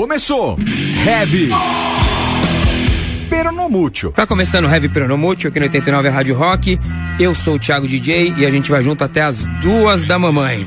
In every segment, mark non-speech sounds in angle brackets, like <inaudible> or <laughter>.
Começou! Heavy! Peronomútil. Tá começando o Heavy Peronomútil aqui no 89 Rádio Rock. Eu sou o Thiago DJ e a gente vai junto até as duas da mamãe.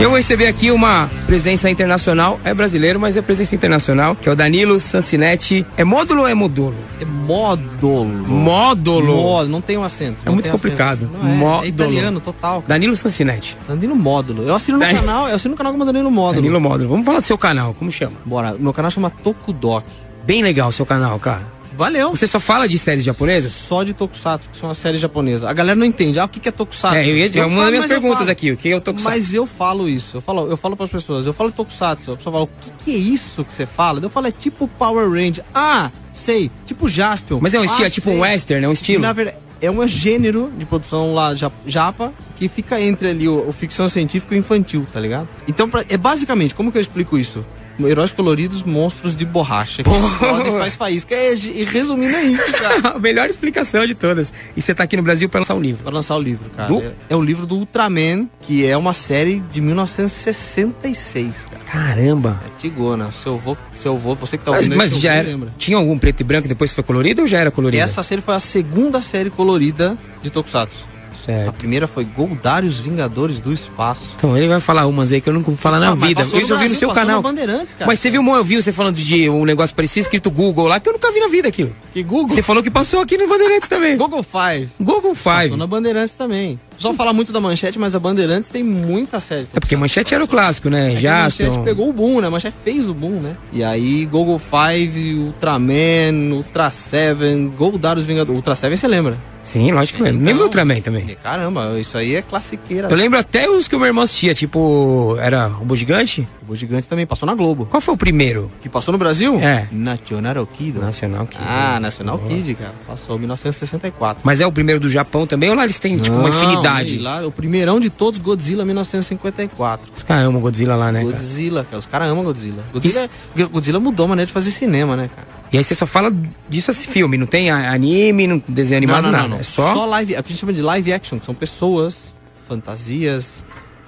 Eu vou receber aqui uma presença internacional, é brasileiro, mas é presença internacional, que é o Danilo Sancinetti. É módulo ou é modulo? É módulo. Módulo. Módulo, não tem um acento. É muito complicado. Acento. Não, é, módulo. é italiano, total. Cara. Danilo Sancinetti. Danilo Módulo. Eu assino no Dan... canal, eu assino no canal como Danilo Módulo. Danilo Módulo. Vamos falar do seu canal, como chama? Bora. Meu canal chama Tokudok. Bem legal o seu canal, cara. Valeu. Você só fala de séries japonesas? Só de Tokusatsu, que são as séries japonesas. A galera não entende. Ah, o que é Tokusatsu? É, eu ia, é uma das minhas perguntas aqui. O que é o Tokusatsu? Mas eu falo isso. Eu falo, eu falo para as pessoas. Eu falo Tokusatsu. A pessoa fala, o que, que, é isso que você fala? Eu falo, é tipo Power Ranger. Ah, sei. Tipo Jaspion. Mas é um estilo, ah, é tipo sei. um western, é um estilo? Na verdade, é um gênero de produção lá japa que fica entre ali o, o ficção científico e infantil, tá ligado? Então, pra, é basicamente, como que eu explico isso? Heróis coloridos, monstros de borracha. Que explode e faz faísca. É, e resumindo é isso, cara. <laughs> a melhor explicação de todas. E você tá aqui no Brasil para lançar um livro. Para lançar o livro, cara. Do... É, é, o livro do Ultraman, que é uma série de 1966, cara. Caramba. É Tigona. Seu avô, seu avô, você que tá ouvindo Mas, mas já era, lembra. tinha algum preto e branco e depois foi colorido ou já era colorido? Essa série foi a segunda série colorida de Tokusatsu. Certo. A primeira foi Goldários Vingadores do Espaço. Então, ele vai falar umas aí que eu nunca vou falar na vida. Isso eu vi no seu canal. Bandeirantes, cara. Mas teve um, eu vi você falando de um negócio parecido escrito Google lá, que eu nunca vi na vida aquilo. Que Google? Você falou que passou aqui no Bandeirantes também. Google Five. Google Five. Passou na Bandeirantes também. Só falar muito da Manchete, mas a Bandeirantes tem muita série. É porque Manchete era o clássico, né? É Já. Manchete pegou o boom, né? A Manchete fez o boom, né? E aí, Google Five, Ultraman, Ultra Seven, Goldaros Vingadores. Ultra Seven você lembra? Sim, lógico que lembro. Então, lembro do Ultraman também. Caramba, isso aí é classiqueira. Eu lembro até os que o meu irmão assistia, tipo, era o Robô Gigante? O Robô Gigante também, passou na Globo. Qual foi o primeiro? Que passou no Brasil? É. National Kid. National Kid. Ah, National Kid, cara. Passou em 1964. Mas é o primeiro do Japão também ou lá eles têm, tipo, Não, uma infinidade? Lá, o primeirão de todos, Godzilla 1954. Os caras amam Godzilla lá, né? Godzilla, cara. Os caras amam Godzilla. Godzilla, Isso... Godzilla mudou a maneira de fazer cinema, né, cara? E aí você só fala disso esse filme, não tem anime, não desenho animado, não, não, nada. Não, é só. Só live. É o que a gente chama de live action, que são pessoas, fantasias,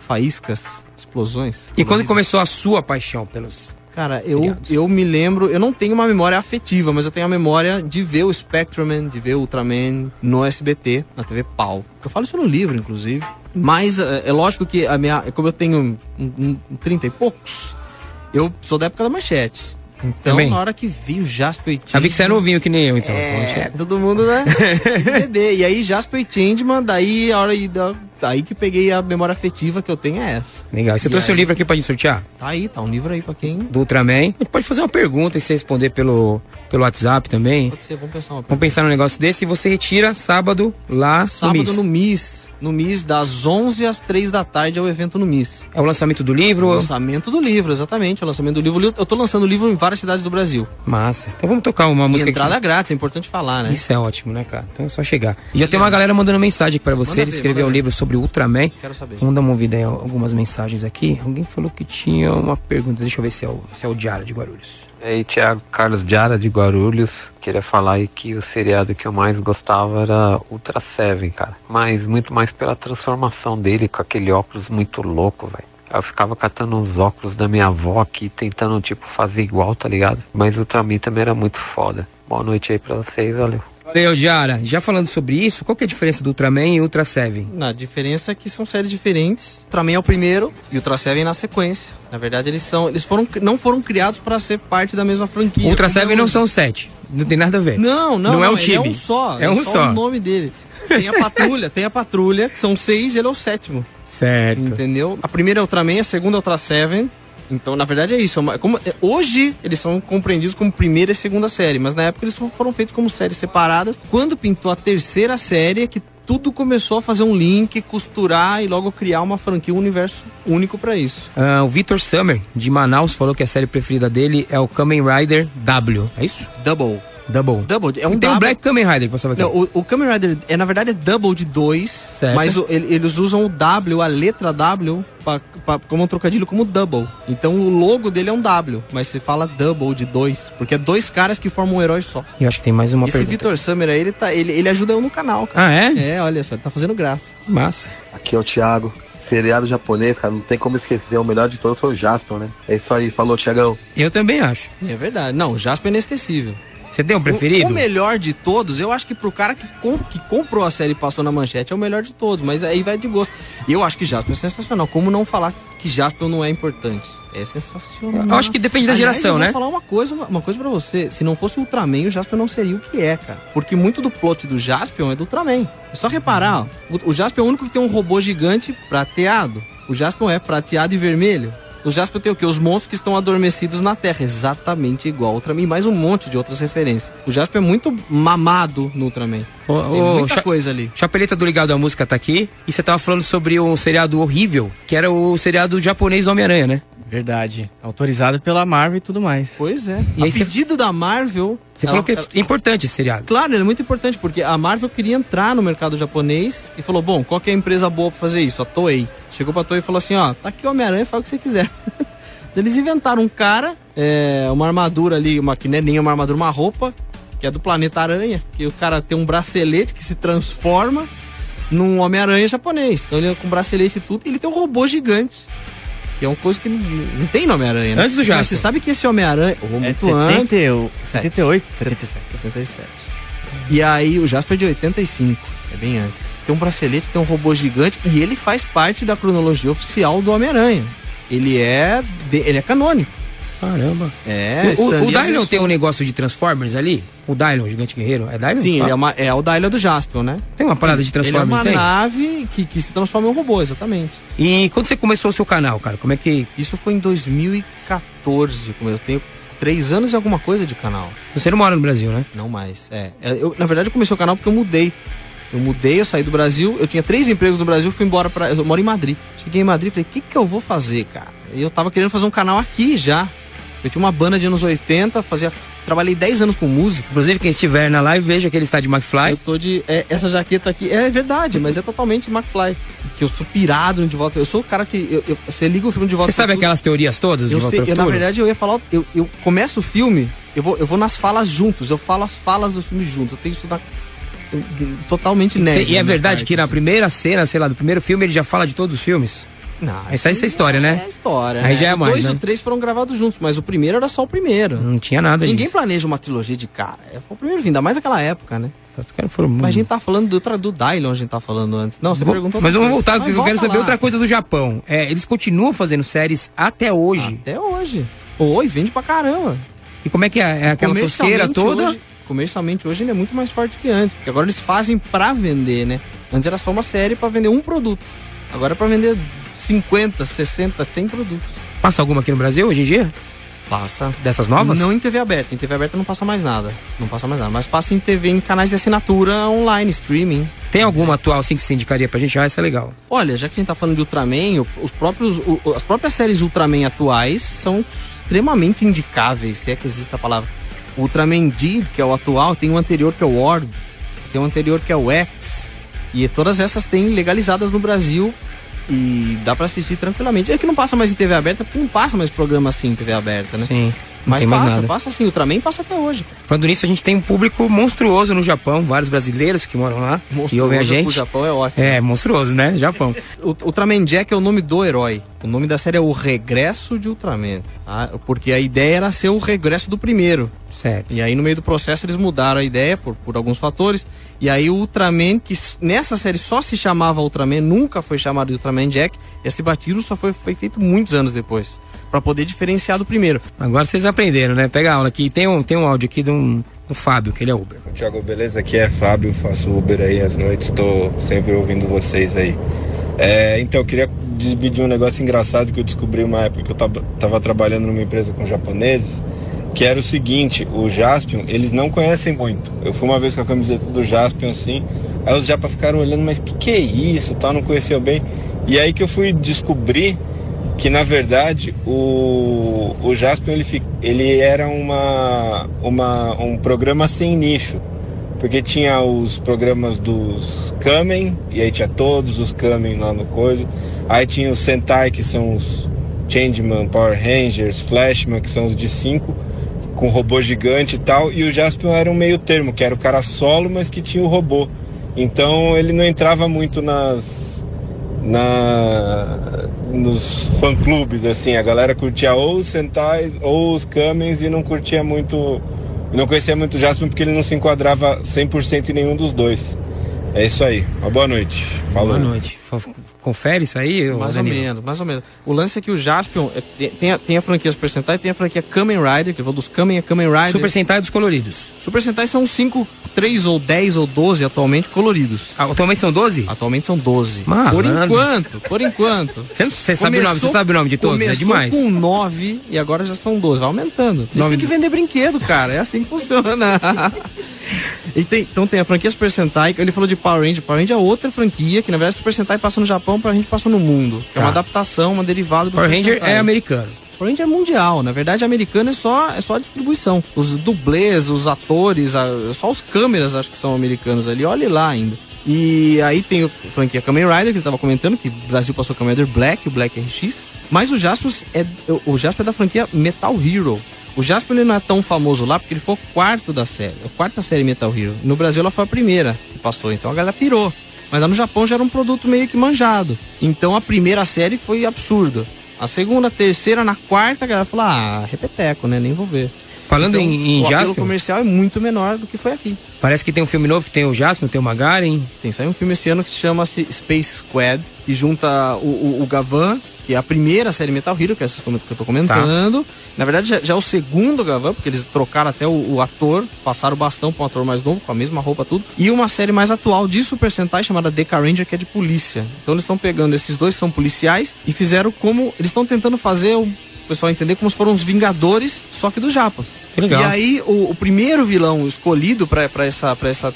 faíscas, explosões. E quando começou a sua paixão pelos. Cara, eu, eu me lembro, eu não tenho uma memória afetiva, mas eu tenho a memória de ver o Spectreman, de ver o Ultraman no SBT, na TV Pau. Eu falo isso no livro, inclusive. Mas é, é lógico que a minha. Como eu tenho um, um, 30 e poucos, eu sou da época da manchete. Então, Também. na hora que vi o Jasper Já vi que você é novinho que nem eu, então. É, todo mundo, né? <laughs> Bebê. E aí, Jasper Changeman, daí a hora aí que peguei a memória afetiva que eu tenho é essa. Legal. E você E trouxe o aí? livro aqui pra gente sortear? Tá aí, tá um livro aí pra quem. Do Ultraman. A gente pode fazer uma pergunta e você responder pelo, pelo WhatsApp também. Pode ser, vamos pensar uma Vamos pensar num negócio desse e você retira sábado lá Sábado no Miss. no MIS. No MIS, das 11 às 3 da tarde é o evento no MIS. É o lançamento do livro? O lançamento do livro, exatamente. O lançamento do livro. Eu tô lançando o livro em várias cidades do Brasil. Massa. Então vamos tocar uma E música entrada aqui. grátis, é importante falar, né? Isso é ótimo, né, cara? Então é só chegar. E já tem uma galera mandando mensagem aqui pra você. Manda Ele escreveu um livro sobre o Ultraman. Quero saber. Vamos dar uma ouvida aí algumas mensagens aqui. Alguém falou que tinha uma pergunta. Deixa eu ver se é o, se é o Diário de Guarulhos. E aí, Thiago Carlos Diara de Guarulhos. Queria falar aí que o seriado que eu mais gostava era Ultra Seven, cara. Mas muito mais pela transformação dele com aquele óculos muito louco, velho. Eu ficava catando os óculos da minha avó aqui, tentando, tipo, fazer igual, tá ligado? Mas o Ultraman também era muito foda. Boa noite aí pra vocês, valeu. Valeu, Diara. Já falando sobre isso, qual que é a diferença do Ultraman e Ultra Seven? Na diferença é que são séries diferentes. Ultraman é o primeiro e o Ultra Seven na sequência. Na verdade, eles são, eles foram, não foram criados para ser parte da mesma franquia. Ultra é Seven não hoje. são sete. Não tem nada a ver. Não, não, Não é um É time. um só. É um só. o nome dele. Tem a patrulha, tem a patrulha, que são seis e ele é o sétimo. Certo. Entendeu? A primeira é Ultraman, a segunda é Ultra Seven. Então, na verdade, é isso. É uma- como- é- hoje, eles são compreendidos como primeira e segunda série, mas na época eles foram feitos como séries separadas. Quando pintou a terceira série, é que tudo começou a fazer um link, costurar e logo criar uma franquia, um universo único pra isso. Ah, o Victor Summer, de Manaus, falou que a série preferida dele é o Kamen Rider W. É isso? Double. Double. Double. É um tem o W- Black Kamen Rider que passava aqui. Não, o, o Kamen Rider é na verdade é double de dois, Certo. mas o- ele- eles usam o W, a letra W, pra, pra- como um trocadilho como double. Então o logo dele é um W, mas você fala double de dois, porque é dois caras que formam um herói só. E eu acho que tem mais uma Esse pergunta. Vitor Summer aí, ele, tá, ele, ele ajuda eu no canal, cara. Ah, é? É, olha só, ele tá fazendo graça. Massa. Aqui é o Thiago. seriado japonês, cara, não tem como esquecer. O melhor de todos foi o Jasper, né? É isso aí, falou, Tiagão. Eu também acho. É verdade. Não, o Jasper é inesquecível. Você tem um preferido? O, o, melhor de todos, eu acho que pro cara que, que comprou a série e passou na manchete é o melhor de todos, mas aí vai de gosto. E eu acho que Jasper é sensacional. Como não falar que Jasper não é importante? É sensacional. Eu acho que depende da Aliás, geração, eu né? Vou falar uma coisa, uma coisa para você. Se não fosse o Ultraman, o Jasper não seria o que é, cara. Porque muito do plot do Jasper é do Ultraman. É só reparar, ó, o, o Jasper é o único que tem um robô gigante prateado. O Jasper é prateado e vermelho. O Jasper tem o quê? Os monstros que estão adormecidos na Terra, exatamente igual ao Ultraman, e mais um monte de outras referências. O Jasper é muito mamado no Ultraman. Ô, ô, muita coisa ali. Chapeleta do Ligado à Música tá aqui. E você tava falando sobre um seriado horrível, que era o seriado japonês Homem-Aranha, né? Verdade. Autorizado pela Marvel e tudo mais. Pois é. E a aí você- pedido da Marvel. Você ela- falou que é importante esse seriado. Claro, ele é muito importante, porque a Marvel queria entrar no mercado japonês e falou: bom, qual que é a empresa boa pra fazer isso? A Toei. Chegou pra Toei e falou assim: ó, tá aqui o Homem-Aranha, faz o que você quiser. <laughs> Eles inventaram um cara, é, uma armadura ali, uma, que não é nem uma armadura, uma roupa, que é do planeta Aranha, que o cara tem um bracelete que se transforma num Homem-Aranha japonês. Então ele é com bracelete e tudo, e ele tem um robô gigante. Que é uma coisa que não, não tem no Homem-Aranha, né? Antes do Mas Jasper. você sabe que esse Homem-Aranha. ou É muito antes. 70, o- 78, 77. 77. E aí o Jasper é de 85, é bem antes. Tem um bracelete, tem um robô gigante e ele faz parte da cronologia oficial do Homem-Aranha. Ele é de- ele é canônico. Caramba. É, o o, o tem um negócio de Transformers ali? O Dylion, o gigante guerreiro? É Dylion? Sim, Ah, ele é, uma, é o Dylion do Jasper, né? Tem uma parada de Ele é uma nave que, que se transforma em um robô, exatamente. E quando você começou o seu canal, cara, como é que. Isso foi em 2014, como eu tenho três anos e alguma coisa de canal. Você não mora no Brasil, né? Não mais. É. É, Eu, na verdade, eu comecei o canal porque eu mudei. Eu mudei, eu saí do Brasil, eu tinha três empregos no Brasil, fui embora pra. Eu moro em Madrid. Cheguei em Madrid e falei, o que, que eu vou fazer, cara? E eu tava querendo fazer um canal aqui já. Eu tinha uma banda de anos 80, fazia. Trabalhei 10 anos com música. Inclusive, quem estiver na live, veja que ele está de McFly. Eu tô de. é, essa jaqueta aqui é verdade, mas é totalmente McFly. Que eu sou pirado no De Volta. Eu sou o cara que. eu- eu- você liga o filme de volta Você sabe Futuro, aquelas teorias todas de eu Volta sei, eu, na verdade, eu ia falar. Eu, eu começo o filme, eu vou, eu vou nas falas juntos, eu falo as falas do filme juntos. Eu tenho que estudar totalmente nerd. E é verdade parte, que na assim. primeira cena, sei lá, do primeiro filme, ele já fala de todos os filmes? Não, Essa- essa é história, né? É história. Aí né? já é mais, dois né? e o três foram gravados juntos, mas o primeiro era só o primeiro. Não tinha nada Ninguém disso. planeja uma trilogia de cara. É, foi o primeiro fim, ainda mais naquela época, né? Foram Mas a gente tá falando do, outra- do Dylan, a gente tá falando antes. Não, você Vou- perguntou Mas vamos voltar, porque eu quero saber lá. outra coisa do Japão. É, eles continuam fazendo séries até hoje. Até hoje. Oi, vende pra caramba. E como é que é? É aquela tosqueira toda? Hoje, comercialmente hoje ainda é muito mais forte que antes. Porque agora eles fazem pra vender, né? Antes era só uma série pra vender um produto. Agora é pra vender 50, 60, 100 produtos. Passa alguma aqui no Brasil hoje em dia? Passa. Dessas novas? Não em TV aberta. Em TV aberta não passa mais nada. Não passa mais nada. Mas passa em TV, em canais de assinatura online, streaming. Tem alguma atual assim que você indicaria pra gente? Ah, essa é legal. Olha, já que a gente tá falando de Ultraman, o- os próprios, o- o- as próprias séries Ultraman atuais são extremamente indicáveis, se é que existe essa palavra. O Ultraman Deed, que é o atual, tem um anterior que é o Orb, tem um anterior que é o X, e todas essas têm legalizadas no Brasil e dá pra assistir tranquilamente. É que não passa mais em TV aberta, porque não passa mais programa assim em TV aberta, né? Sim. Mas tem mais passa, nada. passa sim, o Ultraman passa até hoje. cara. Falando nisso, a gente tem um público monstruoso no Japão, vários brasileiros que moram lá e ouvem a Monstruoso gente. Japão é ótimo. É, monstruoso, né? Japão. <laughs> O Ultraman Jack é o nome do herói. O nome da série é O Regresso de Ultraman. tá? Porque a ideia era ser o regresso do primeiro. Sério. E aí, no meio do processo, eles mudaram a ideia por, por alguns fatores. E aí, o Ultraman, que nessa série só se chamava Ultraman, nunca foi chamado de Ultraman Jack. Esse batismo só foi, foi feito muitos anos depois. Pra poder diferenciar do primeiro. Agora vocês aprenderam, né? Pega a aula aqui. Tem um, tem um áudio aqui de um, do Fábio, que ele é Uber. Tiago, beleza? Aqui é Fábio, faço Uber aí às noites, tô sempre ouvindo vocês aí. É, então, eu queria dividir um negócio engraçado que eu descobri uma época que eu tava, tava trabalhando numa empresa com japoneses, que era o seguinte, o Jaspion, eles não conhecem muito. Eu fui uma vez com a camiseta do Jaspion assim, aí os japas ficaram olhando, mas que que é isso, tal, não conheciam bem. E aí que eu fui descobrir que na verdade o, o Jaspion ele, ele era uma, uma, um programa sem nicho. Porque tinha os programas dos Kamen, e aí tinha todos os Kamen lá no coisa. Aí tinha os Sentai, que são os Changeman, Power Rangers, Flashman, que são os de 5, com robô gigante e tal. E o Jaspion era um meio termo, que era o cara solo, mas que tinha o robô. Então ele não entrava muito nas, na nos fã-clubes, assim, a galera curtia ou os Sentais ou os Kamens e não curtia muito, não conhecia muito o Jasper porque ele não se enquadrava 100% em nenhum dos dois. É isso aí. Uma boa noite. Falou. Boa noite. Confere isso aí, Mais ou Danilo? menos, mais ou menos. O lance é que o Jaspion é, tem- a, tem a franquia Super Sentai e tem a franquia Kamen Rider, que eu vou dos Kamen a Kamen Rider. Super Sentai dos coloridos. Super Sentai são 5, 3 ou 10 ou 12 atualmente coloridos. Ah, atualmente são 12? Atualmente são 12. Malandro. Por enquanto, por enquanto. <laughs> Você, sabe o nome, você sabe o nome de todos? É começou demais. com 9 e agora já são 12. Vai aumentando. Eles têm que vender brinquedo, cara. É assim que funciona. <laughs> E tem- então tem a franquia Super Sentai, que ele falou de Power Ranger. Power Ranger é outra franquia, que na verdade Super Sentai passa no Japão, Power Ranger passa no mundo. Que é uma Tá. adaptação, uma derivada do Power Super Ranger Sentai. é americano. Power Ranger é mundial. Na verdade, americano é só, é só a distribuição. Os dublês, os atores, a- só os câmeras acho que são americanos ali. Olhe lá ainda. E aí tem a franquia Kamen Rider, que ele tava comentando, que o Brasil passou Kamen Rider Black, o Black RX. Mas o Jasper é, o Jasper é da franquia Metal Hero. O Jasper ele não é tão famoso lá porque ele foi o quarto da série, a quarta série Metal Hero. No Brasil ela foi a primeira que passou, então a galera pirou. Mas lá no Japão já era um produto meio que manjado. Então a primeira série foi absurda. A segunda, a terceira, na quarta, a galera falou: ah, repeteco, né? Nem vou ver. Falando Então, em, em o apelo Jaspion, comercial é muito menor do que foi aqui. parece que tem um filme novo que tem o Jaspion, tem o Magaren. Tem saiu um filme esse ano que se chama -se Space Squad, que junta o, o, o Gavan, que é a primeira série Metal Hero, que é essa que eu tô comentando. Na verdade, já, já é o segundo Gavan, porque eles trocaram até o, o ator, passaram o bastão para um ator mais novo, com a mesma roupa, tudo. E uma série mais atual de Super Sentai chamada Deca Ranger, que é de polícia. Então eles estão pegando esses dois que são policiais e fizeram como. Eles estão tentando fazer o pessoal entender como se foram os Vingadores, só que dos Japas. Que legal. E aí, o, o primeiro vilão escolhido para essa, pra essa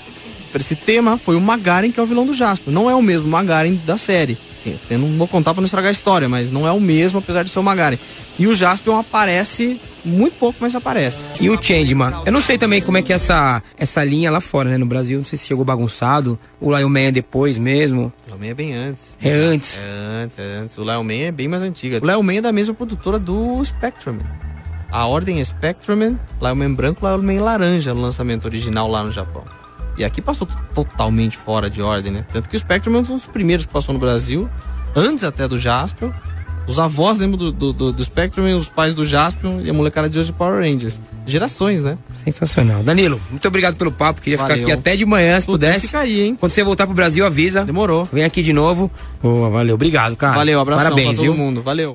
pra esse tema foi o Magaren, que é o vilão do Jasper. Não é o mesmo Magaren da série. Eu- Eu não vou contar pra não estragar a história, mas não é o mesmo, apesar de ser o Magaren. E o Jaspion aparece muito pouco, mas aparece. E o Changeman. Eu não sei também como é que é essa, essa linha lá fora, né? No Brasil, não sei se chegou bagunçado. O Lion Man é depois mesmo. O Léo Man é bem antes. É antes. É antes, é antes. O Léo Man é bem mais antiga. O Léo Man é da mesma produtora do Spectrum. A ordem é Spectrum, Léo Man branco, Léo Man laranja no lançamento original lá no Japão. E aqui passou totalmente fora de ordem, né? Tanto que o Spectrum é um dos primeiros que passou no Brasil, antes até do Jaspion. Os avós lembram do, do, do, do Spectrum, os pais do Jaspion e a molecada de hoje Power Rangers. Gerações, né? Sensacional. Danilo, muito obrigado pelo papo. Queria ficar Valeu. aqui até de manhã, se pudesse. Fica aí, hein? Quando você voltar pro Brasil, avisa. Demorou. Vem aqui de novo. Boa, valeu. Obrigado, cara. Valeu, abração Parabéns, pra todo viu? mundo. Valeu.